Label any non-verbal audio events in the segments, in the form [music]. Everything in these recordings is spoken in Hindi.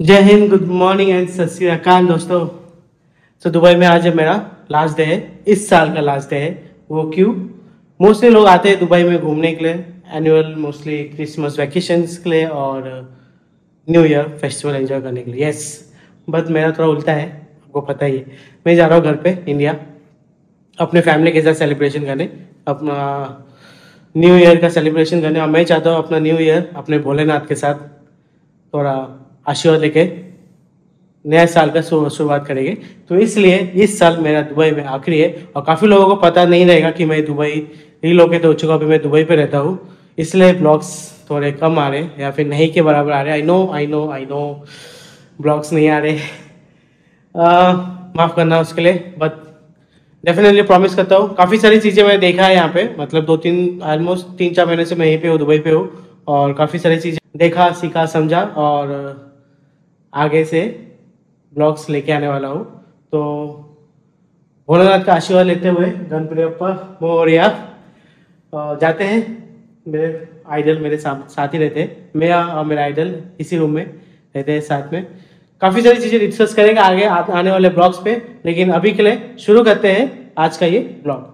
जय हिंद, गुड मॉर्निंग एंड सत श्री अकाल दोस्तों। तो दुबई में आज मेरा लास्ट डे है, इस साल का लास्ट डे है, वो क्यों? मोस्टली लोग आते हैं दुबई में घूमने के लिए एनुअल मोस्टली क्रिसमस वैकेशंस के लिए और न्यू ईयर फेस्टिवल एंजॉय करने के लिए यस बट मेरा थोड़ा उल्टा है, आपको पता ही है। मैं जा रहा हूँ घर पे इंडिया अपने फैमिली के साथ सेलिब्रेशन करने, अपना न्यू ईयर का सेलिब्रेशन करने। और मैं चाहता हूँ अपना न्यू ईयर अपने भोलेनाथ के साथ, थोड़ा आशीर्वाद लेके नया साल का शुरुआत करेंगे। तो इसलिए इस साल मेरा दुबई में आखिरी है और काफ़ी लोगों को पता नहीं रहेगा कि मैं दुबई रिलोकेट हो चुका अभी मैं दुबई पे रहता हूँ। इसलिए ब्लॉग्स थोड़े कम आ रहे हैं या फिर नहीं के बराबर आ रहे I know I know I know blogs नहीं आ रहे। माफ़ करना उसके लिए बट डेफिनेटली प्रॉमिस करता हूँ। काफ़ी सारी चीज़ें मैंने देखा है यहाँ पे। मतलब दो तीन ऑलमोस्ट तीन चार महीने से मैं यहीं पे हूँ, दुबई पे हूँ। और काफ़ी सारी चीज़ें देखा, सीखा, समझा और आगे से ब्लॉग्स लेके आने वाला हूँ। तो भोलेनाथ का आशीर्वाद लेते हुए गणपति अप्पा मोरिया जाते हैं। मेरे आइडल मेरे साथ ही रहते हैं। मेरा और मेरा आइडल इसी रूम में रहते हैं साथ में। काफ़ी सारी चीज़ें डिस्कस करेंगे आगे आने वाले ब्लॉग्स पे, लेकिन अभी के लिए शुरू करते हैं आज का ये blog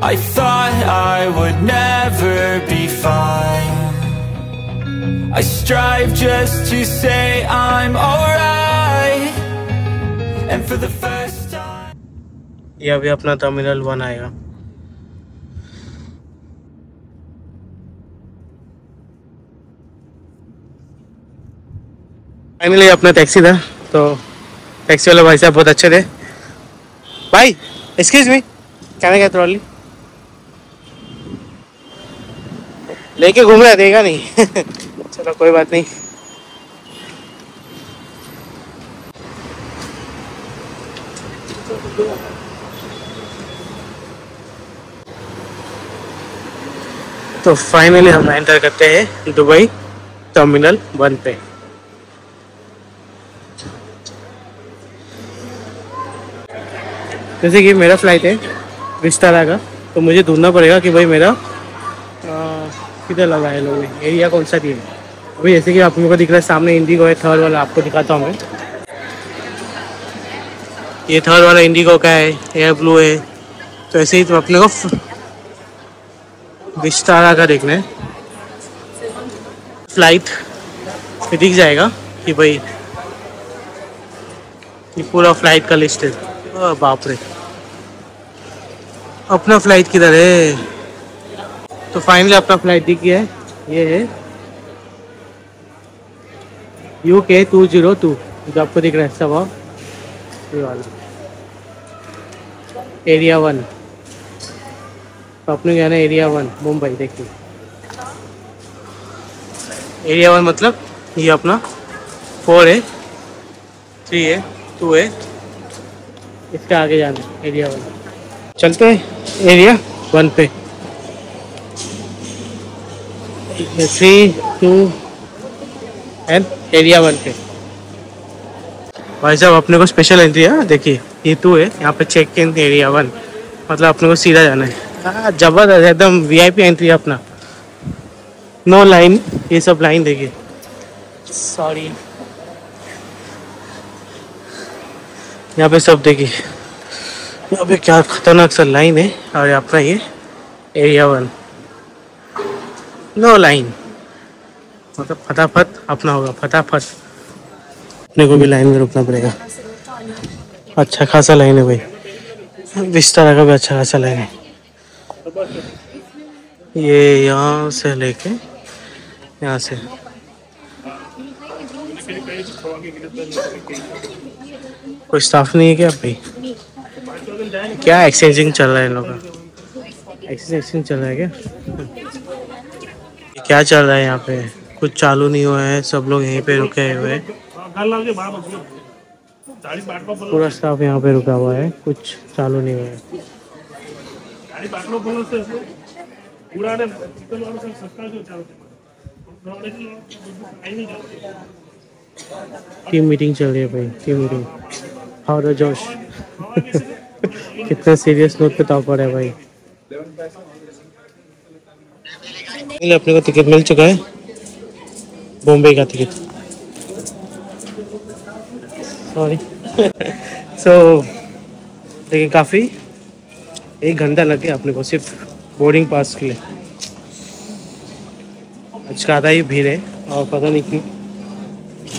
I thought I would never be fine I strive just to say I'm alright And for the first time ये अभी अपना टर्मिनल वन आएगा फाइनली अपना टैक्सी था तो टैक्सी वाले भाई साहब बहुत अच्छे थे भाई एक्सक्यूज मी क्या क्या ट्रॉली लेके घूम रहा देगा नहीं। [laughs] चलो, कोई बात नहीं। तो फाइनली हम एंटर करते हैं दुबई टर्मिनल वन पे। जैसे कि मेरा फ़्लाइट है, विस्तारा का तो मुझे ढूंढना पड़ेगा कि भाई मेरा किधर लगा है लोग एरिया कौन सा दिए अभी जैसे कि आप लोगों को दिख रहा है, सामने इंडिगो है थर्ड वाला, आपको दिखाता हूँ मैं। ये थर्ड वाला इंडिगो का है एयर ब्लू है। तो ऐसे ही तो अपने को विस्तारा का देखना है। फ़्लाइट दिख जाएगा कि भाई, ये पूरा फ़्लाइट का लिस्ट है। बाप रे। अपना फ़्लाइट किधर है? तो फाइनली अपना फ़्लाइट दिख गया है। ये है। यू के टू ज़ीरो टू जो आपको दिख रहा है सब वाला। एरिया वन तो अपने क्या ना एरिया वन मुंबई देखिए। एरिया वन मतलब ये अपना फोर है थ्री है टू है। इसके आगे जाना एरिया वन चलते हैं एरिया वन पे। Three two and area one पे। भाई साहब अपने को स्पेशल एंट्री है। देखिए ये टू है। यहाँ पे चेक इन एरिया वन मतलब अपने को सीधा जाना है। हाँ, ज़बरदस्त एकदम वीआईपी एंट्री है अपना। नो लाइन ये सब लाइन देखिए। सॉरी यहाँ पे सब देखिए। यहाँ पे क्या खतरनाक सा लाइन है। और अपना ये एरिया वन नो लाइन मतलब फटाफट अपना होगा, फटाफट। अपने को भी लाइन में रुकना पड़ेगा। अच्छा खासा लाइन है भाई। विस्तारा का भी अच्छा खासा लाइन है। ये यहाँ से लेके, यहाँ से। कोई स्टाफ नहीं है क्या भाई? क्या एक्सचेंजिंग चल रहा है इन लोगों का? एक्सचेंजिंग चल रहा है क्या? क्या चल रहा है यहाँ पे? कुछ चालू नहीं हुआ है, सब लोग यहीं पे रुके हुए हैं। पूरा स्टाफ यहाँ पे रुका हुआ है, कुछ चालू नहीं हुआ है। टीम मीटिंग चल रही है भाई टीम मीटिंग हाउ जोश कितना सीरियस नोट पे ताव है भाई। पहले अपने को टिकट मिल चुका है। बॉम्बे का टिकट सॉरी सो देखिए काफ़ी एक घंटा लग गया अपने को सिर्फ़ बोर्डिंग पास के लिए। आज का आधा ही भीड़ है, और पता नहीं क्यों।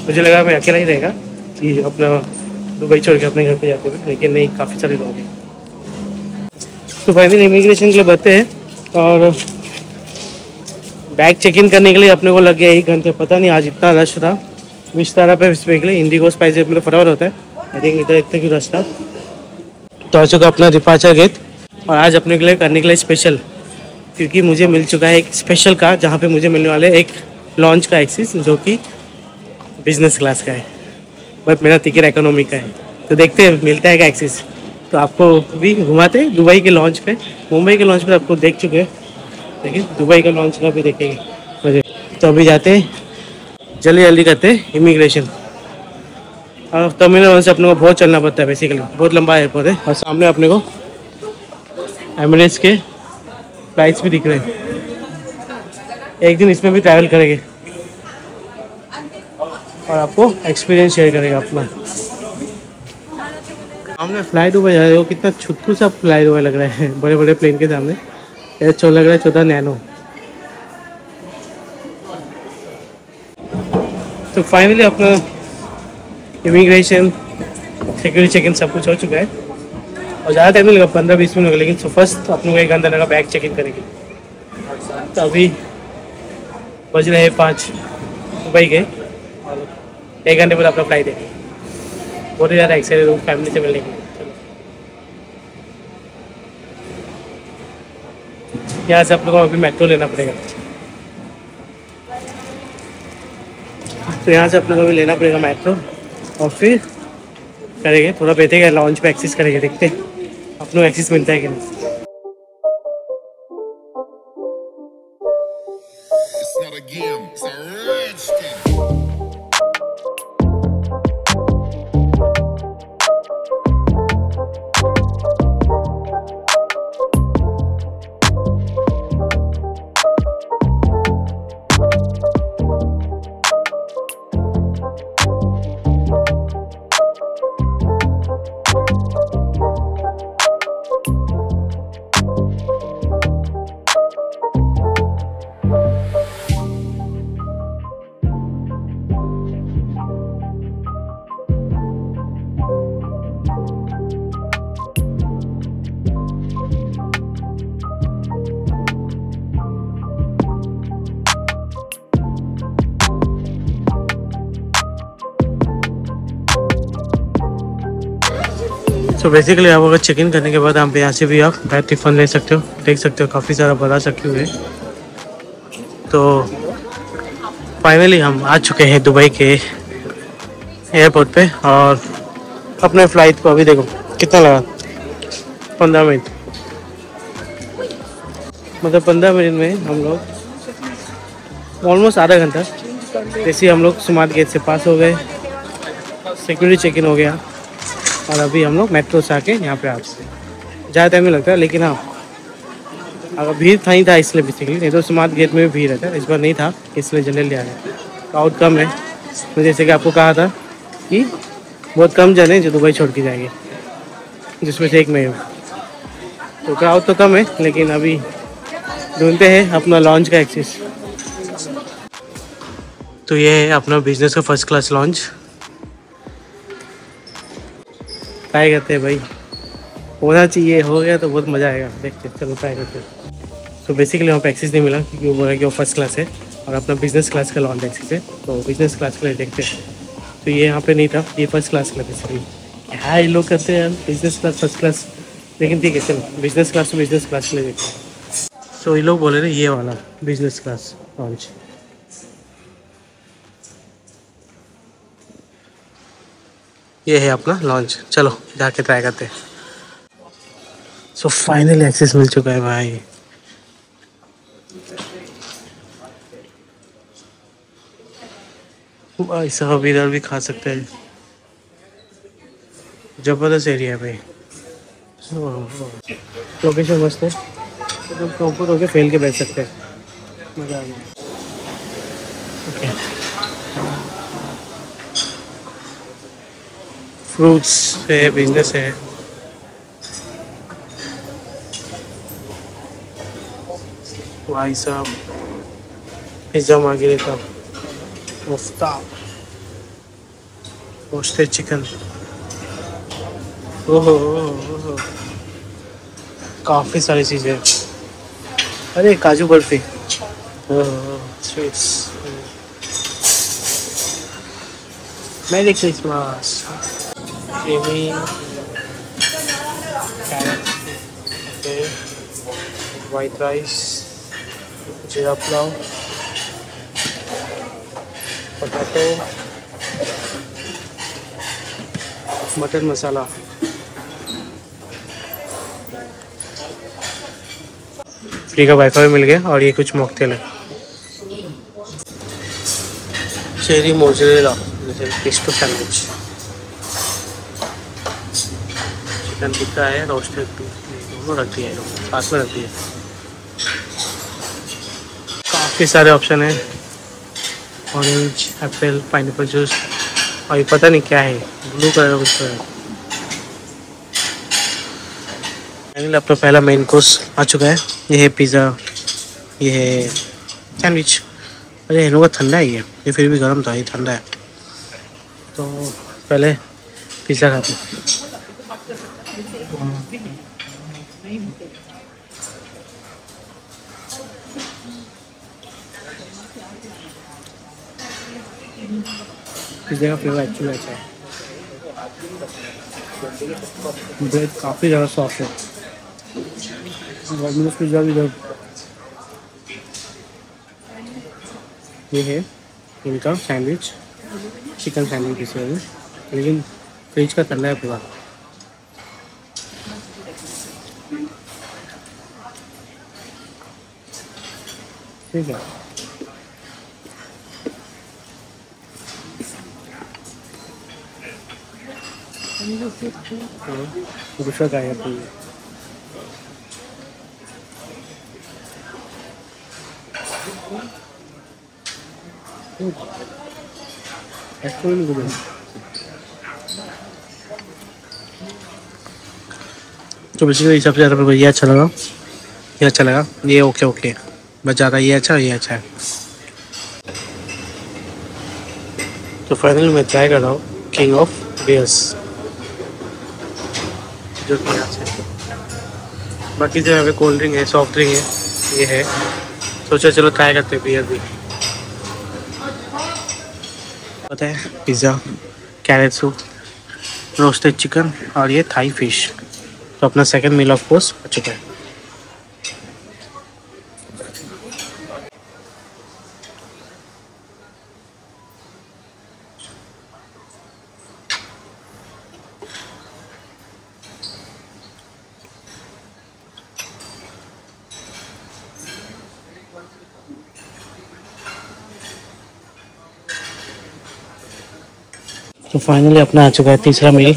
मुझे लगा मैं अकेला ही रहेगा, कि अपना दुबई छोड़ के अपने घर पे जाते हुए, लेकिन नहीं, काफ़ी सारे लोग हैं। तो फाइनली इमिग्रेशन के लिए बढ़ते हैं, और बैग चेक इन करने के लिए अपने को लग गया एक घंटे, पता नहीं आज इतना रश था। विस्तारा पे स्पेशली इंडिगो स्पाइस जेट में फटाफट होता है। आई थिंक इधर इतना क्यों रश था? तो आ चुका अपना डिपार्चर गेट और आज अपने के लिए करने के लिए स्पेशल क्योंकि मुझे मिल चुका है एक स्पेशल कार जहाँ पे मुझे मिलने वाले एक लॉन्च का एक्सिस जो कि बिज़नेस क्लास का है। बट मेरा टिकट इकोनॉमी का है। तो देखते हैं, मिलता है क्या एक्सिस तो आपको भी घुमाते दुबई के लॉन्च पे। मुंबई के लॉन्च पे आपको देख चुके हैं। लेकिन दुबई का लॉन्च का भी देखेंगे। मुझे तो अभी जाते हैं। जल्दी जल्दी करते हैं इमिग्रेशन और टर्मिनल से अपने को बहुत चलना पड़ता है बेसिकली बहुत लंबा एयरपोर्ट है। और सामने अपने को एमरेट्स के फ्लाइट्स भी दिख रहे हैं। एक दिन इसमें भी ट्रैवल करेंगे। और आपको एक्सपीरियंस शेयर करेगा अपना। सामने फ़्लाइट ओवर जा रहे हो कितना छुटकू सा फ़्लाइट ओवर लग रहा है। बड़े बड़े प्लेन के सामने। ये चो लग रहा है चौदह नैनो तो फाइनली अपना इमिग्रेशन सिक्योरिटी चेकिंग सब कुछ हो चुका है। और ज़्यादा टाइम नहीं लगा, पंद्रह बीस मिनट गए, लेकिन सो फ़र्स्ट अपने को एक घंटा लगा बैग चेक इन करेंगे तो अभी बज रहे हैं पाँच दुबई के। और एक घंटे बाद अपना फ़्लाइट है। बहुत ही ज़्यादा एक्साइटेड हूँ फैमिली से मिलने के लिए। यहाँ से आप लोगों को अभी मेट्रो लेना पड़ेगा। तो यहाँ से आप लोगों को भी लेना पड़ेगा मेट्रो। और फिर करेंगे, थोड़ा बैठेगा लॉन्च पे एक्सेस करेंगे, देखते हैं। अपनों एक्सेस मिलता है कि नहीं। सो बेसिकली आप अगर चेक इन करने के बाद आप यहाँ से भी आप बैग टिफन ले सकते हो देख सकते हो, काफ़ी सारा बड़ा सा क्यू है तो फाइनली हम आ चुके हैं दुबई के एयरपोर्ट पे और अपने फ़्लाइट को अभी देखो, कितना लगा? पंद्रह मिनट। मतलब पंद्रह मिनट में हम लोग ऑलमोस्ट आधा घंटा। जैसे हम लोग स्मार्ट गेट से पास हो गए सिक्योरिटी चेक इन हो गया। और अभी हम लोग मेट्रो से आके यहाँ पे आपसे ज़्यादा टाइम लगता, लेकिन हाँ। अगर भीड़ था ही था, इसलिए बेसिकली नहीं तो स्मार्ट गेट में भी भीड़ रहता है इस बार नहीं था, इसलिए जनरली आ गया। क्राउड कम है। तो जैसे कि आपको कहा था कि बहुत कम जने जो दुबई छोड़ के जाएँगे, जिसमें से एक मैं हूँ। तो क्राउड तो कम है, लेकिन अभी ढूंढते हैं अपना लॉन्च का एक्सेस तो ये है अपना बिज़नेस का फ़र्स्ट क्लास लॉन्च ट्राई करते हैं भाई। होना चाहिए, हो गया तो बहुत मज़ा आएगा। देखते चलो ट्राई करते हैं। तो बेसिकली वहाँ पर एक्सेस नहीं मिला क्योंकि वो बोला कि वो फ़र्स्ट क्लास है और अपना बिज़नेस क्लास का लॉन्च एक्सेस है। तो बिज़नेस क्लास के लिए देखते हैं। तो ये यहाँ पे नहीं था, ये फ़र्स्ट क्लास का बेसिकली क्या ये लोग करते हैं बिज़नेस क्लास फ़र्स्ट क्लास लेकिन ठीक है, चलो। बिज़नेस क्लास तो बिज़नेस क्लास के लिए देखते हैं। सो ये लोग बोले ना ये वाला बिज़नेस क्लास लॉन्च ये है अपना लॉन्च चलो, जाके ट्राई करते हैं। सो फाइनली एक्सेस मिल चुका है भाई। भाई साहब, इधर भी खा सकते हैं। ज़बरदस्त एरिया है भाई। लोकेशन मस्त है। तो प्रॉपर होके फैल के बैठ सकते हैं। मज़ा आ गया। फ्रूट्स है बिज़नेस है। भाई साहब पिज़्ज़ा मांगे लेता मुफ्ता। रोस्टेड चिकन ओहो ओहो। काफ़ी सारी चीज़ें। अरे, kaju barfi. Sweets merry Christmas. Creamy carrot okay white rice jeera pulao potato mutton masala. Free का वाईफाई मिल गया और ये कुछ मॉकटेल है। Cherry mozzarella. जैसे पिस्टो सैंडविच चिकन टिक्का है रोस्टेड दोनों रख दिया है, साथ में रख दिया काफ़ी सारे ऑप्शन है। ऑरेंज एप्पल पाइनएप्पल जूस और ये पता नहीं क्या है ब्लू कलर का कुछ तो है अपना पहला मेन कोर्स आ चुका है। ये है पिज़्ज़ा ये है सैंडविच अरे इन का ठंडा है ये। ये फिर भी गर्म था, ये ठंडा है। तो पहले पिज़्ज़ा खाते हैं। पिज़्ज़ा का फ्लेवर एक्चुअली अच्छा है। ब्रेड काफ़ी ज़्यादा सॉफ्ट है। भी इधर ये है इनका सैंडविच चिकन सैंडविच इसे लेकिन फ्रिज का ठंडा है पूरा। ठीक है। दूसरा का है अपनी तो बेसिकली सबसे ज़्यादा मेरे को ये अच्छा लगा। ये अच्छा लगा। ये ओके ओके। बस ज़्यादा ये अच्छा ये अच्छा है। तो फाइनली मैं ट्राई कर रहा हूँ किंग ऑफ़ बियर्स जो कि यहाँ से। बाकी जो यहाँ पे कोल्ड ड्रिंक है सॉफ्ट ड्रिंक है, ये है। सोचा चलो ट्राई करते हैं बियर भी। पता है pizza carrot soup roasted chicken और ये थाई फ़िश तो अपना सेकंड मील ऑफ़ कोर्स हो चुका है फाइनली अपना आ चुका है तीसरा मील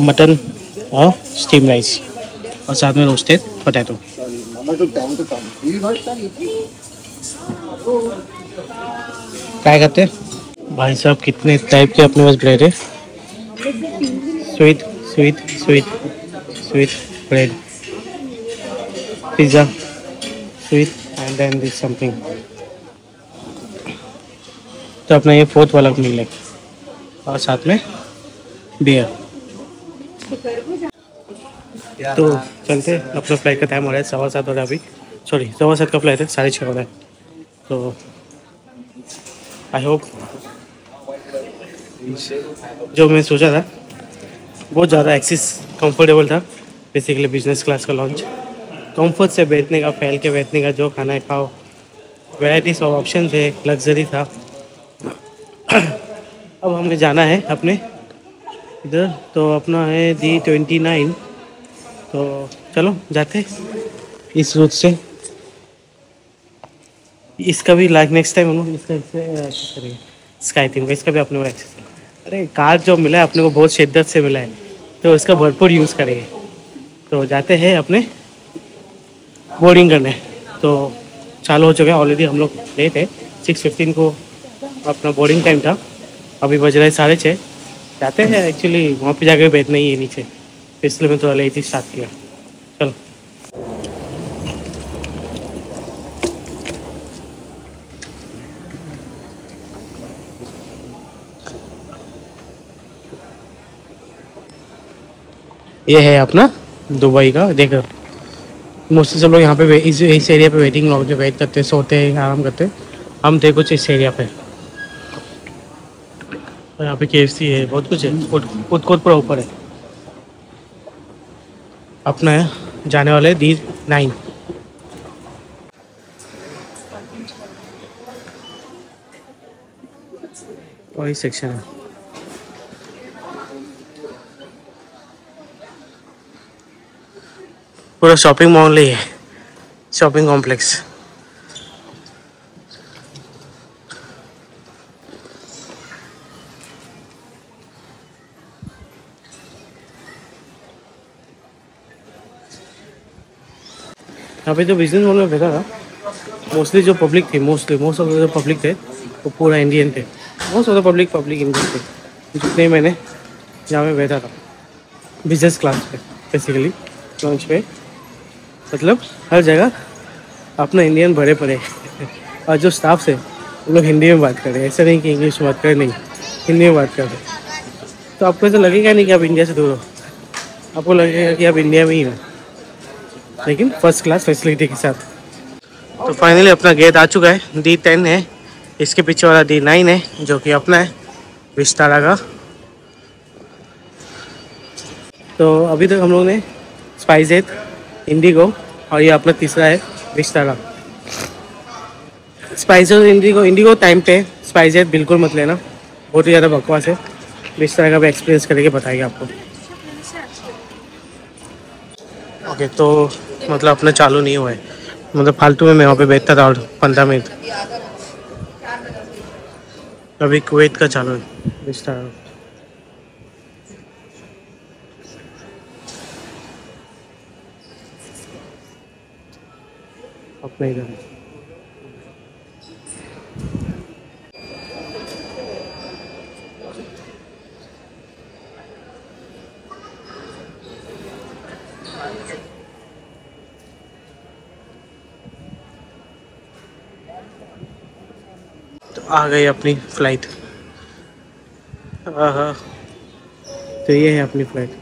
मटन और स्टीम राइस और साथ में रोस्टेड पोटैटो क्या करते भाई साहब, कितने टाइप के अपने पास ब्रेड है? Sweet sweet sweet sweet bread pizza sweet and then this something तो अपना ये फोर्थ वाला मिल है। और साथ में बियर तो चलते, अपना फ़्लाइट का टाइम हो रहा है, सवा सात हो रहा है अभी। सॉरी सवा सात का फ़्लाइट है, साढ़े छः हो रहा है। तो आई होप जो मैं सोचा था, बहुत ज़्यादा एक्सिस कंफर्टेबल था बेसिकली बिज़नेस क्लास का लॉन्च कंफर्ट से बैठने का, फैल के बैठने का, जो खाना है, खाओ। वैराइटीज ऑफ़ ऑप्शन थे लग्जरी था। अब हमें जाना है अपने इधर तो अपना है डी ट्वेंटी नाइन तो चलो, जाते इस रूट से। इसका भी लाइक नेक्स्ट टाइम हम लोग इसका access करेंगे? स्काई का, इसका भी अपने को एक्सेस अरे कार जो मिला है, अपने को बहुत शिद्दत से मिला है तो इसका भरपूर यूज़ करेंगे। तो जाते हैं अपने बोर्डिंग करने। तो चालू हो चुका है ऑलरेडी हम लोग लेट है। सिक्स फिफ्टीन को अपना बोर्डिंग टाइम था। अभी बज रहे साढ़े छः। जाते हैं एक्चुअली वहाँ पे जाकर बैठना ही है नीचे। तो इसलिए मैं थोड़ा लेट ही स्टार्ट किया। चलो। ये है अपना दुबई का, देखो। मोस्टली सब लोग यहाँ पे इस इस एरिया पे वेटिंग लॉन्ग के वेट करते सोते आराम करते हम थे कुछ इस एरिया पे। और यहाँ पे के है, बहुत कुछ है। फ़ूड कोर्ट पूरा ऊपर है। अपना जाने वाले डी नाइन वही सेक्शन है। पूरा शॉपिंग मॉल ही है। शॉपिंग कॉम्प्लेक्स यहाँ पे जो बिज़नेस मॉल में बैठा था। मोस्टली जो पब्लिक थी मोस्टली मोस्ट ऑफ़ जो पब्लिक थे, वो पूरा इंडियन थे। Most of the public public Indian थे। जितने मैंने जहाँ में बैठा था। बिज़नेस क्लास पे बेसिकली लॉन्च पे। मतलब हर जगह अपना इंडियन भरे पड़े। [laughs] और जो स्टाफ है, वो लोग हिंदी में बात कर रहे हैं। ऐसा नहीं कि इंग्लिश में बात करें नहीं। हिंदी में बात कर रहे। तो आपको ऐसा लगेगा नहीं कि आप इंडिया से दूर हो। आपको लगेगा कि आप इंडिया में ही हो। लेकिन फ़र्स्ट क्लास फैसिलिटी के साथ। तो फाइनली अपना गेट आ चुका है। डी टेन है। इसके पीछे वाला डी नाइन है जो कि अपना है। विस्तारा का। तो अभी तक हम लोग ने स्पाइस स्पाइजेट इंडिगो और ये अपना तीसरा है Vistara spices IndiGo Indigo time पे स्पाइस स्पाइजेट बिल्कुल मत लेना। बहुत ही ज़्यादा बकवास है। विस्तारा का भी एक्सपीरियंस करके बताएगा आपको। ओके तो मतलब अपना चालू नहीं हुआ है। मतलब फालतू में मैं वहाँ पे बैठता था पंद्रह मिनट। अभी कुवैत का चालू है अपने इधर है। आ गई अपनी फ़्लाइट तो ये है अपनी फ़्लाइट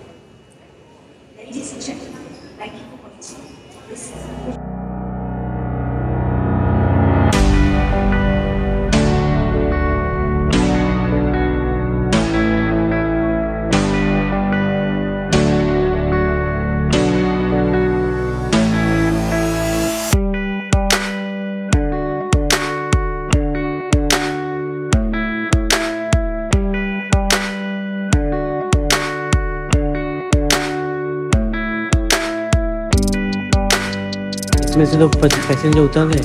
तो पैसेंजर उतर गए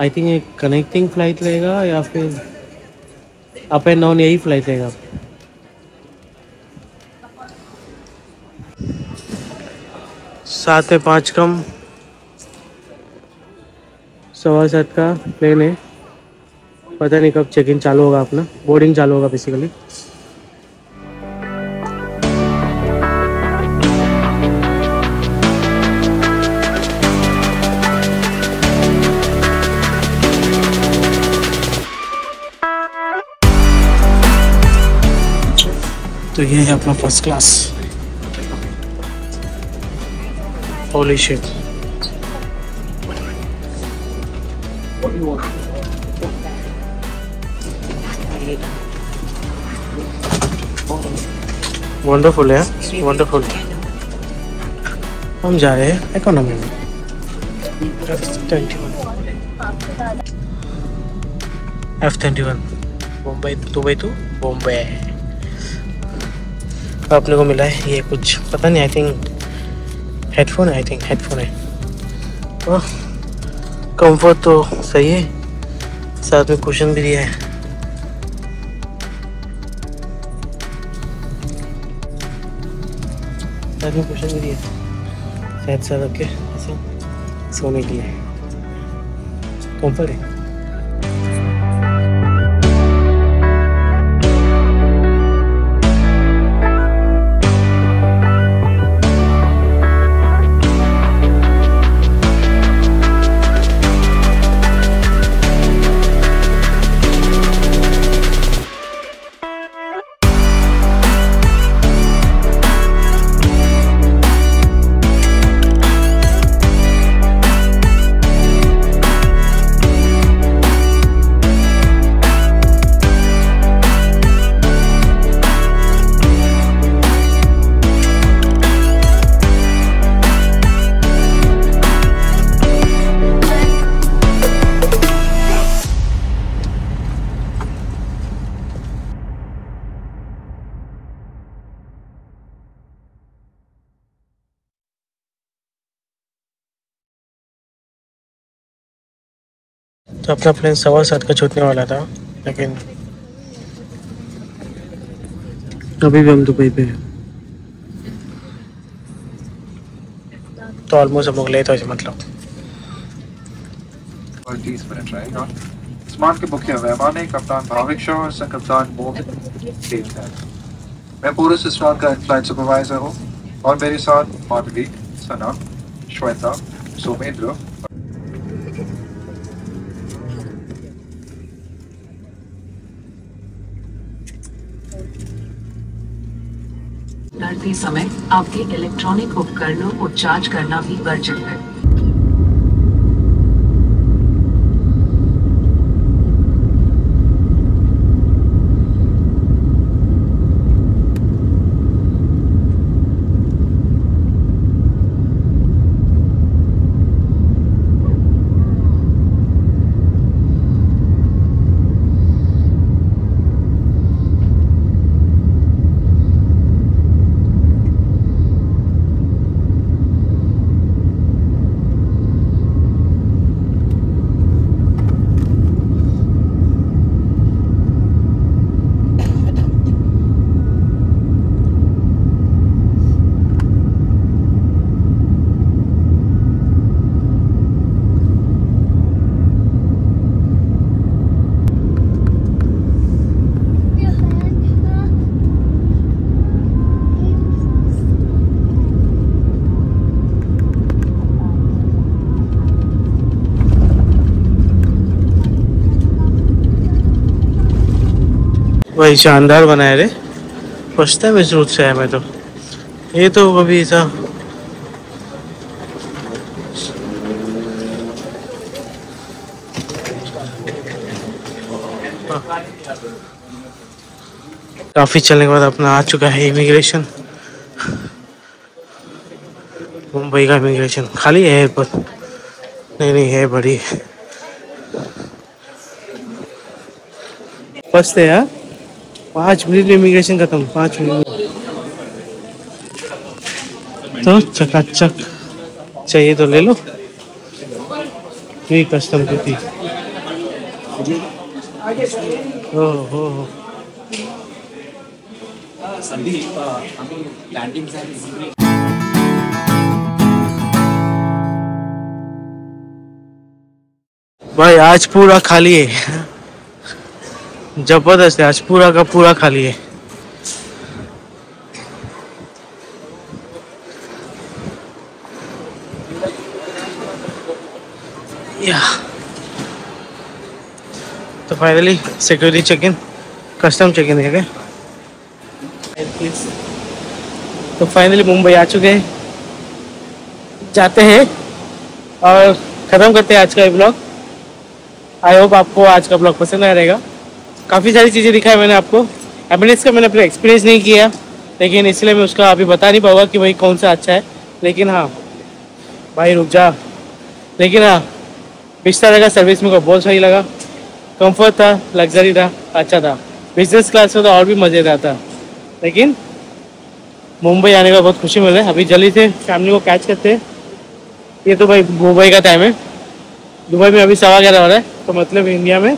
आई थिंक एक कनेक्टिंग फ़्लाइट रहेगा या फिर अप एंड डाउन यही फ़्लाइट रहेगा सात है पाँच कम। सवा सात का प्लेन है। पता नहीं कब चेक इन चालू होगा अपना। बोर्डिंग चालू होगा बेसिकली है अपना first class holy shit wonderful है वंडरफुल हम जा रहे हैं इकोनॉमी में। F twenty one Mumbai Dubai to Bombay अपने को मिला है, ये कुछ पता नहीं आई थिंक हेडफोन है आई थिंक हेडफोन है। कंफर्ट तो सही है, साथ में कुशन भी दिया है। साथ में कुशन भी दिया है। शायद सर रख के ऐसे सोने के लिए। कंफर्ट है। तो अपना प्लेन सवा सात का छूटने वाला था लेकिन अभी भी हम दुबई पे हैं। तो ऑलमोस्ट हम लोग लेट हो जाए मतलब। और 30 मिनट रहेगा स्मार्ट के मुख्य मेहमान है कप्तान भाविक शाह और कप्तान मोहित देव है मैं पूरे सिस्टम का फ़्लाइट सुपरवाइजर हूँ और मेरे साथ माधवी सना श्वेता सोमेंद्र करते समय आपके इलेक्ट्रॉनिक उपकरणों को चार्ज करना भी वर्जित है। भाई शानदार बनाए रे। फ़र्स्ट टाइम इस से आया मैं तो। ये तो कभी ऐसा काफ़ी चलने के बाद अपना आ चुका है इमिग्रेशन मुंबई का इमिग्रेशन खाली है एयरपोर्ट नहीं नहीं, है बड़ी। फ़र्स्ट है यार पाँच मिनट में इमिग्रेशन खत्म, पाँच मिनट तो चकाचक चाहिए तो ले लो। ये कस्टम थी ओ हो हो। भाई, आज पूरा खाली है। ज़बरदस्त है, आज पूरा का पूरा खाली है। या तो finally security check in custom check in है प्लीज़ तो फाइनली मुंबई आ चुके हैं। जाते हैं और ख़त्म करते हैं आज का ये ब्लॉग आई होप आपको आज का ब्लॉग पसंद आया रहेगा। काफ़ी सारी चीज़ें दिखाई मैंने आपको। एमिनेट्स का मैंने अपना एक्सपीरियंस नहीं किया, लेकिन इसलिए मैं उसका अभी बता नहीं पाऊँगा कि भाई कौन सा अच्छा है। लेकिन हाँ भाई रुक जा। लेकिन हाँ बिस्तारा का सर्विस मेरे को बहुत सही लगा। कंफर्ट था लग्जरी था अच्छा था। बिज़नेस क्लास में तो और भी मज़ेदार था। लेकिन मुंबई आने का बहुत खुशी मिल अभी जल्दी से फैमिली को कैच करते हैं। ये तो भाई मुंबई का टाइम है। दुबई में अभी सवा ग्यारह हो रहा है तो मतलब इंडिया में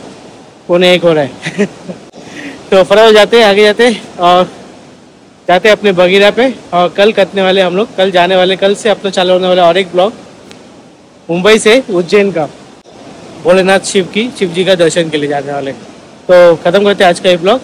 पौने एक हो रहा है तो फटाफट जाते हैं, आगे जाते हैं और जाते हैं अपने बगीरा पे। और कल कटने वाले हम लोग, कल जाने वाले, कल से अपना चालू होने वाला और एक ब्लॉग मुंबई से उज्जैन का। भोलेनाथ शिव की, शिव जी का दर्शन के लिए जाने वाले। तो ख़त्म करते हैं आज का ये ब्लॉग।